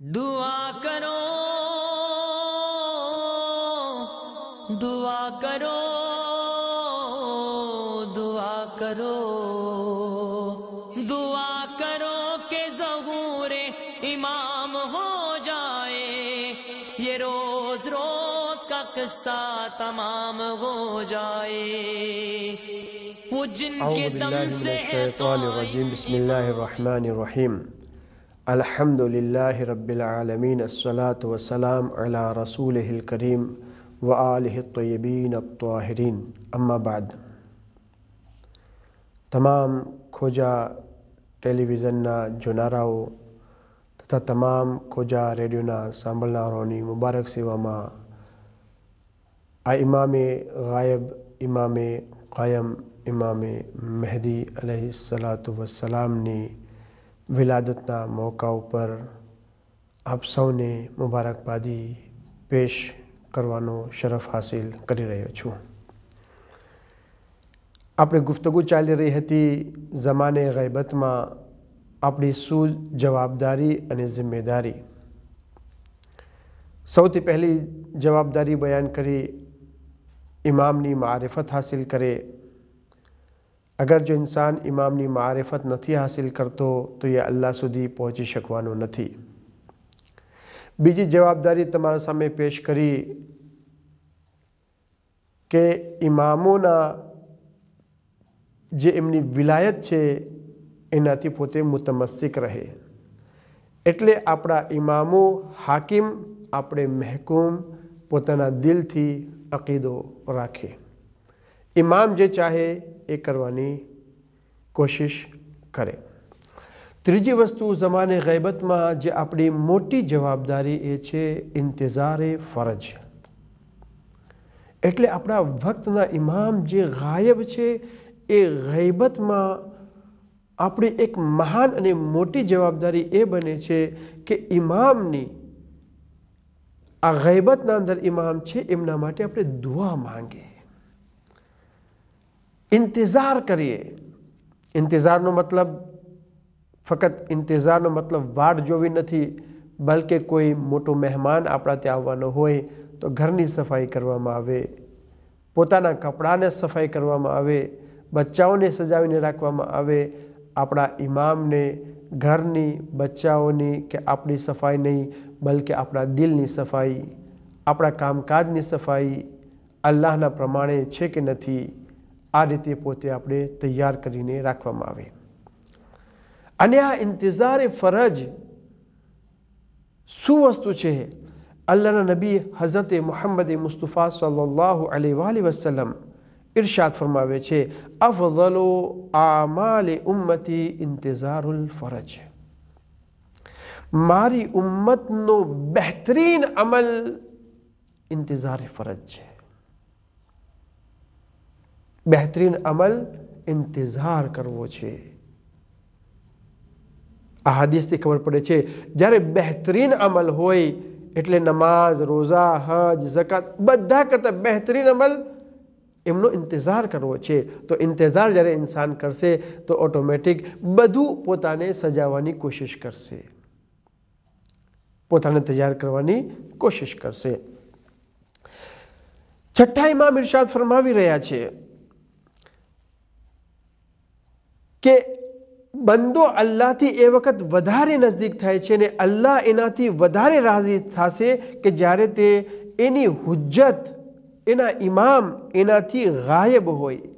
दुआ करो दुआ करो दुआ करो दुआ करो के जहूरे इमाम हो जाए। ये रोज रोज का किस्सा तमाम हो जाए। वो जिनके दम से है तो बिस्मिल्लाहिर्रहमानिर्रहीम الحمد لله رب العالمين الصلاة والسلام على رسوله الكريم وآله الطيبين الطاهرين أما بعد તમામ ખોજા ટેલિવિઝનના જોનારાઓ તથા તમામ ખોજા રેડિયોના સાંભળનારાઓની મુબારક સેવામાં આ ઇમામે ગાયબ ઇમામે કાયમ ઇમામે મહેદી અલહી સલાતુ વસલામની વિલાદતના મોકા ઉપર આપ સૌને મુબારકબાદી પેશ કરવાનો શરફ હાસિલ કરી રહ્યો છું. આપણે ગુફ્તગુ ચાલી રહી હતી જમાને ગૈબતમાં આપણી શું જવાબદારી અને જિમ્મેદારી. સૌથી પહેલી જવાબદારી બયાન કરી ઇમામની મારિફત હાસિલ કરે અગર જો ઇન્સાન ઇમામની મારિફત નથી હાસિલ કરતો, તો એ અલ્લાહ સુધી પહોંચી શકવાનો નથી. બીજી જવાબદારી તમારા સામે પેશ કરી કે ઇમામોના જે એમની વિલાયત છે, એનાથી પોતે મુતમસ્તિક રહે. એટલે આપણા ઇમામો હાકિમ, આપણે મહેકૂમ પોતાના દિલથી અકીદો રાખે. ઇમામ જે ચાહે એ કરવાની કોશિશ કરે. ત્રીજી વસ્તુ જમાને ગૈબતમાં જે આપણી મોટી જવાબદારી એ છે ઇંતજારે ફરજ. એટલે આપણા વક્તના ઇમામ જે ગાયબ છે એ ગૈબતમાં આપણી એક મહાન અને મોટી જવાબદારી એ બને છે કે ઇમામની આ ગૈબતના અંદર ઇમામ છે એમના માટે આપણે દુઆ માંગીએ. ઇંતઝાર કરીએ ઇંતજારનો મતલબ ફક્ત ઇંતજારનો મતલબ વાટ જોવી નથી બલકે કોઈ મોટો મહેમાન આપણા ત્યાં આવવાનો હોય તો ઘરની સફાઈ કરવામાં આવે પોતાના કપડાને સફાઈ કરવામાં આવે બચ્ચાઓને સજાવીને રાખવામાં આવે આપણા ઇમામને ઘરની બચ્ચાઓની કે આપણી સફાઈ નહીં બલકે આપણા દિલની સફાઈ આપણા કામકાજની સફાઈ અલ્લાહના પ્રમાણે છે કે નથી આ રીતે પોતે આપણે તૈયાર કરીને રાખવામાં આવે. અને આ ઇંતઝારે ફરજ શું વસ્તુ છે? અલ્લાહના નબી હઝરત મોહમ્મદ મુસ્તફા સલ્લાહ અલી વસલમ ઇરશાદ ફરમાવે છે, અફઝલો આમાલ ઉમ્મતી ઇંતજારુલ ફરજ. મારી ઉમ્મતનો બહેતરીન અમલ ઇંતજાર ફરજ છે. બહેતરીન અમલ ઇંતઝાર કરવો છે. આ હાદીસથી ખબર પડે છે, જ્યારે બહેતરીન અમલ હોય, એટલે નમાઝ, રોઝા, હજ, જકાત, બધા કરતાં બહેતરીન અમલ એમનો ઇંતજાર કરવો છે. તો ઇંતજાર જ્યારે ઇન્સાન કરશે, તો ઓટોમેટિક બધું પોતાને સજાવવાની કોશિશ કરશે. પોતાને તૈયાર કરવાની કોશિશ કરશે. છઠ્ઠા ઇમામ ઇરશાદ ફરમાવી રહ્યા છે કે બંદો અલ્લાહથી એ વખત વધારે નજદીક થાય છે ને અલ્લાહ એનાથી વધારે રાજી થશે કે જ્યારે તે એની હુજ્જત, એના ઇમામ એનાથી ગાયબ હોય.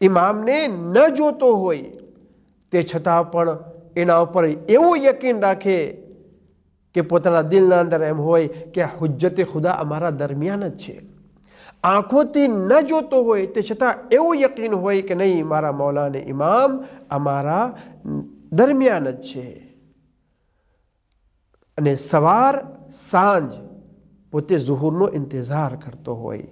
ઇમામને ન જોતો હોય, તે છતાં પણ એના ઉપર એવું યકીન રાખે કે પોતાના દિલના અંદર એમ હોય કે આ હુજ્જતે ખુદા અમારા દરમિયાન જ છે. આંખોથી ન જોતો હોય તે છતાં એવું યકીન હોય કે નહીં, મારા મૌલાને ઇમામ, અમારા દરમિયાન જ છે. અને સવાર, સાંજ પોતે ઝુહુરનો ઇંતજાર કરતો હોય.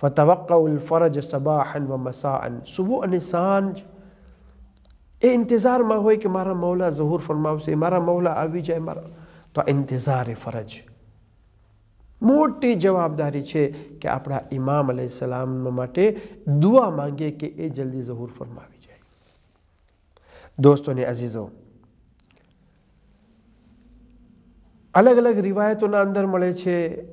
ફતવક્કઉલ ફરજ સબાહન વ મસાઅન સુબહ અને સાંજ એ ઇંતજારમાં હોય કે મારા મૌલા ઝહુર ફરમાવશે, મારા મૌલા આવી જાય, મારા તો આ ઇંતઝાર એ ફરજ. મોટી જવાબદારી છે કે આપણા ઇમામ સલામ માટે દુઆ માંગીએ કે એ જલ્દી ઝહૂર ફરમાવી જાય. દોસ્તોને, અઝીઝો, અલગ અલગ રિવાયતોના અંદર મળે છે,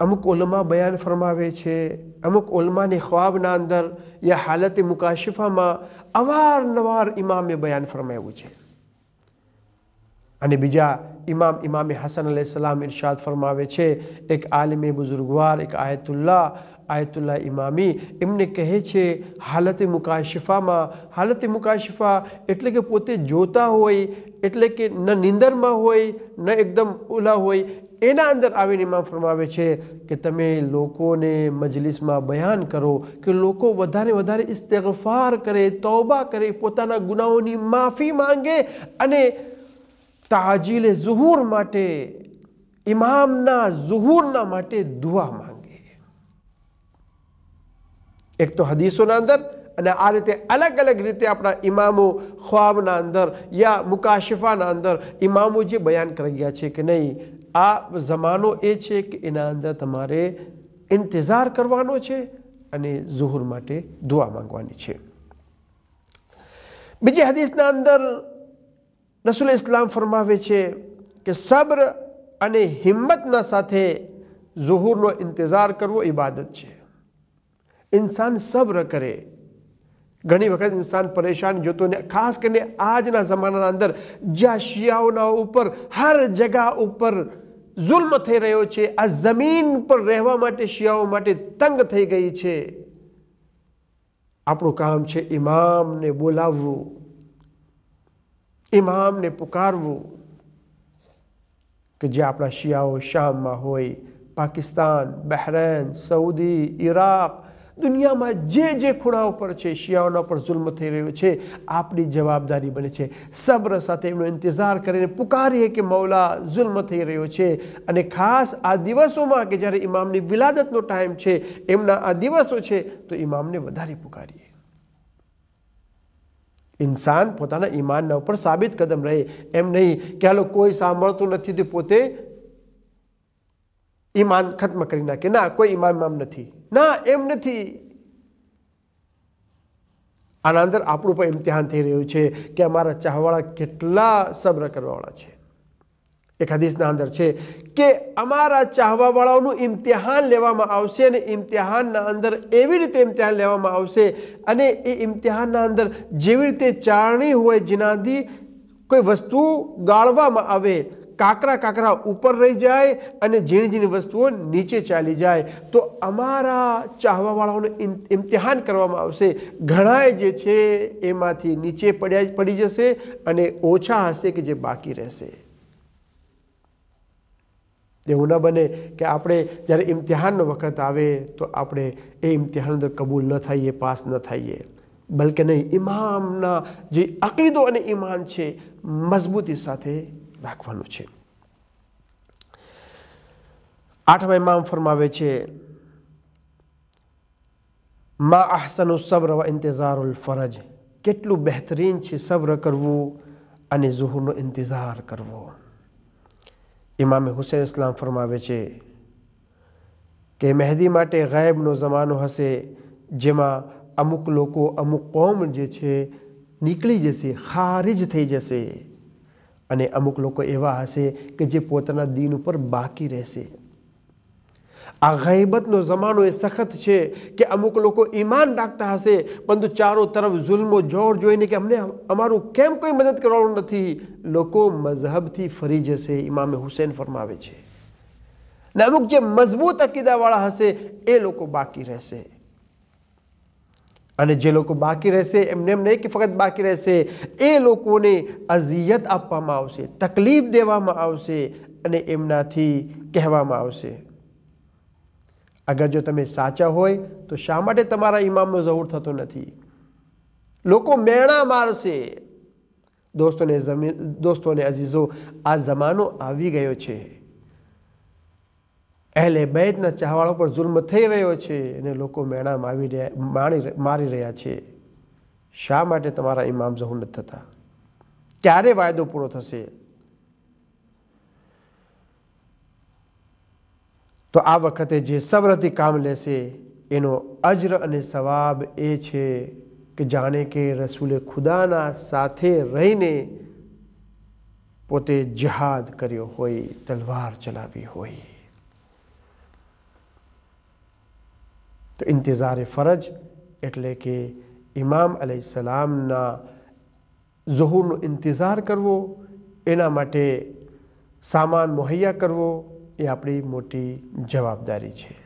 અમુક ઓલમા બયાન ફરમાવે છે, અમુક ઓલમાની ખ્વાબના અંદર યા હાલત મુકાશિફામાં અવારનવાર ઇમામે બયાન ફરમાવ્યું છે. અને બીજા ઇમામ ઇમામ હસન સલામ ઇરશાદ ફરમાવે છે, એક આલિમે બુઝુર્ગવાર, એક આયતુલ્લાહ આયતુલ્લાહ ઇમામી, એમને કહે છે, હાલત મુકાશિફામાં, હાલત મુકાશિફા એટલે કે પોતે જોતા હોય, એટલે કે ન નિંદરમાં હોય, ન એકદમ ઓલા હોય. એના અંદર આવીને ઇમામ ફરમાવે છે કે, તમે લોકોને મજલિસમાં બયાન કરો કે લોકો વધારે વધારે ઇસ્તેગફાર કરે, તૌબા કરે, પોતાના ગુનાઓની માફી માંગે અને તાજીલે ઝુહુર માટે, ઇમામના ઝુહુરના માટે દુઆ માંગે. એક તો હદીસોના અંદર અને આ રીતે અલગ અલગ રીતે આપણા ઇમામો ખ્વાબના અંદર યા મુકાશિફાના અંદર ઇમામો જે બયાન કરી ગયા છે કે નહીં, આ જમાનો એ છે કે એના અંદર તમારે ઇંતજાર કરવાનો છે અને ઝુહુર માટે દુઆ માંગવાની છે. બીજી હદીસના અંદર રસૂલ ઇસ્લામ ફરમાવે છે કે સબ્ર અને હિંમતના સાથે ઝુહુરનો ઇંતજાર કરવો ઇબાદત છે. ઇન્સાન સબ્ર કરે. ઘણી વખત ઇન્સાન પરેશાન જોતો ને ખાસ કરીને આજના જમાનાના અંદર જ્યાં શિયાઓના ઉપર, હર જગા ઉપર જુલ્મ થઈ રહ્યો છે, આ જમીન પર રહેવા માટે, શિયાઓ માટે તંગ થઈ ગઈ છે. આપણું કામ છે ઇમામને બોલાવવું. ઇમામને પુકારવું કે જે આપણા શિયાઓ શામમાં હોય, પાકિસ્તાન, બહેરેન, સઉદી ઈરાક દુનિયામાં જે જે ખૂણા ઉપર છે, શિયાઓના પર જુલ્મ થઈ રહ્યો છે, આપણી જવાબદારી બને છે. સબ્ર સાથે એમનો ઇંતજાર કરીને પુકારીએ કે મૌલા જુલ્મ થઈ રહ્યો છે. અને ખાસ આ દિવસોમાં કે જ્યારે ઇમામની વિલાદતનો ટાઈમ છે, એમના આ દિવસો છે, તો ઇમામને વધારે પુકારીએ. ઇન્સાન પોતાના ઈમાનના ઉપર સાબિત કદમ રહે. એમ નહીં કે હાલો કોઈ સાંભળતું નથી તો પોતે ઈમાન ખત્મ કરી નાખે. ના, કોઈ ઈમાનમાં નથી. ના, એમ નથી. આના અંદર આપણું પણ ઇમ્તિહાન થઈ રહ્યું છે કે અમારા ચાહવાળા કેટલા સબ્ર કરવાવાળા છે. એક હદીસના અંદર છે કે અમારા ચાહવાવાળાઓનું ઇમ્તિહાન લેવામાં આવશે અને ઇમ્તિહાનના અંદર એવી રીતે ઇમ્તિહાન લેવામાં આવશે અને એ ઇમ્તિહાનના અંદર જેવી રીતે ચારણી હોય જેનાથી કોઈ વસ્તુ ગાળવામાં આવે, કાકરા કાકરા ઉપર રહી જાય અને ઝીણી ઝીણી વસ્તુઓ નીચે ચાલી જાય, તો અમારા ચાહવાવાળાઓને ઇમ્તિહાન કરવામાં આવશે. ઘણાય જે છે એમાંથી નીચે પડ્યા, પડી જશે અને ઓછા હશે કે જે બાકી રહેશે. એવું ન બને કે આપણે જ્યારે ઇમ્તિહાનનો વખત આવે તો આપણે એ ઇમ્તિહાન અંદર કબૂલ ન થઈએ, પાસ ન થઈએ. બલકે નહીં ઇમામના જે અકીદો અને ઈમાન છે, મજબૂતી સાથે રાખવાનું છે. આઠમા ઇમામ ફરમાવે છે, મા આહસનુ સબ્ર વ ઇંતઝારુલ ફરજ. કેટલું બહેતરીન છે સબ્ર કરવું અને ઝુહુરનો ઇંતઝાર કરવો. ઇમામે હુસૈન ઇસ્લામ ફરમાવે છે કે મહેદી માટે ગાયબનો જમાનો હશે, જેમાં અમુક લોકો, અમુક કોમ જે છે, નીકળી જશે, ખારિજ થઈ જશે. અને અમુક લોકો એવા હશે કે જે પોતાના દિન ઉપર બાકી રહેશે. આ ગૈબતનો જમાનો એ સખત છે કે અમુક લોકો ઈમાન રાખતા હશે, પરંતુ ચારો તરફ જુલ્મો જોર જોઈને કે અમને અમારું કેમ કોઈ મદદ કરવાનું નથી? લોકો મઝહબથી ફરી જશે ઇમામે હુસૈન ફરમાવે છે. ને અમુક જે મજબૂત અકીદાવાળા હશે, એ લોકો બાકી રહેશે. અને જે લોકો બાકી રહેશે, એમને એમ નહીં કે ફક્ત બાકી રહેશે, એ લોકોને અઝિયત આપવામાં આવશે, તકલીફ દેવામાં આવશે અને એમનાથી કહેવામાં આવશે. અગર જો તમે સાચા હોય, તો શા માટે તમારા ઇમામનો ઝહુર થતો નથી? લોકો મેણા મારશે. દોસ્તોને જમીન, દોસ્તોને અઝીઝો, આ જમાનો આવી ગયો છે. અહેલે બૈદના ચાહવાળો પર જુલ્મ થઈ રહ્યો છે અને લોકો મેણા મારી રહ્યા, માણી મારી રહ્યા છે. શા માટે તમારા ઇમામ ઝહુર નથી થતા? ક્યારે વાયદો પૂરો થશે? તો આ વખતે જે સબ્રથી કામ લેશે, એનો અજર અને સવાબ એ છે કે જાણે કે રસૂલે ખુદાના સાથે રહીને પોતે જહાદ કર્યો હોય, તલવાર ચલાવી હોય. તો ઇંતજારે ફરજ એટલે કે ઇમામ સલામના ઝહુરનો ઇંતજાર કરવો, એના માટે સામાન મુહૈયા કરવો એ આપણી મોટી જવાબદારી છે.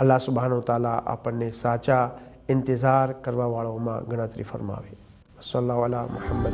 અલ્લાહ સુબહાનો તાલા આપણને સાચા ઇંતજાર કરવાવાળાઓમાં ગણતરી ફરમાવે. સલ્લાહ અલા મુહમ્મદ